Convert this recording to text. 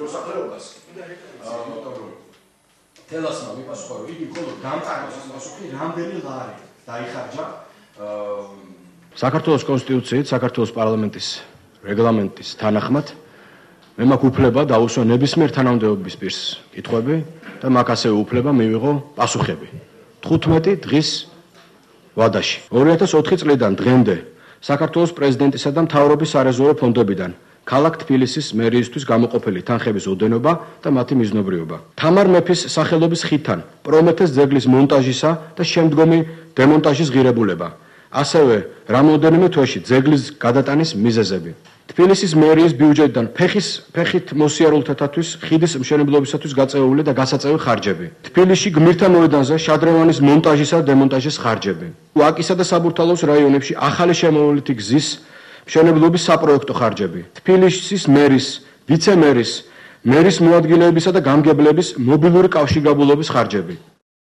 მოსახლეობას. თელასმა მიპასუხა რომ იგი მხოლოდ დამტაროს პასუხი რამდენი ლარი დაიხარჯა? საქართველოს კონსტიტუციით, საქართველოს პარლამენტის რეგლამენტის თანახმად მე მაქვს უფლება დაუსვა ნებისმიერ თანამდებობის პირს კითხვები და მაქვს ასევე უფლება მივიღო პასუხები. 15 დღის ვადაში. 2004 წლიდან დღემდე საქართველოს პრეზიდენტისა და მთავრობის სარეზერვო ფონდებიდან ქალაქ თბილისის მერიისთვის გამოყოფილი თანხების ოდენობა და მათი მიზნობრიობა. თამარ მეფის სახელობის ხითან პრომეთეს ძეგლის მონტაჟისა და შემდგომი დემონტაჟის ღირებულება. ასევე რამოდენიმე თვეში ძეგლის გადატანის მიზეზები. თბილისის მერიის ბიუჯეტიდან ფეხის ფეხით მოსიარულთათვის ხიდის მშენებლობისათვის გაწეული და გასაწევი ხარჯები. თბილისში გმირთა მოედანზე შადრევანის მონტაჟისა და დემონტაჟის ხარჯები. ვაკისა და საბურთალოს რაიონებში ახალი შემოვლითი გზის მშენებლობის საპროექტო ხარჯები. თბილისის მერის, ვიცე-მერის, მერის მოადგილეებისა და გამგებლების მობილური კავშირგაბმულობის ხარჯები.